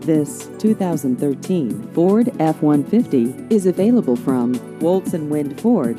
This 2013 Ford F-150 is available from Woltz and Wind Ford.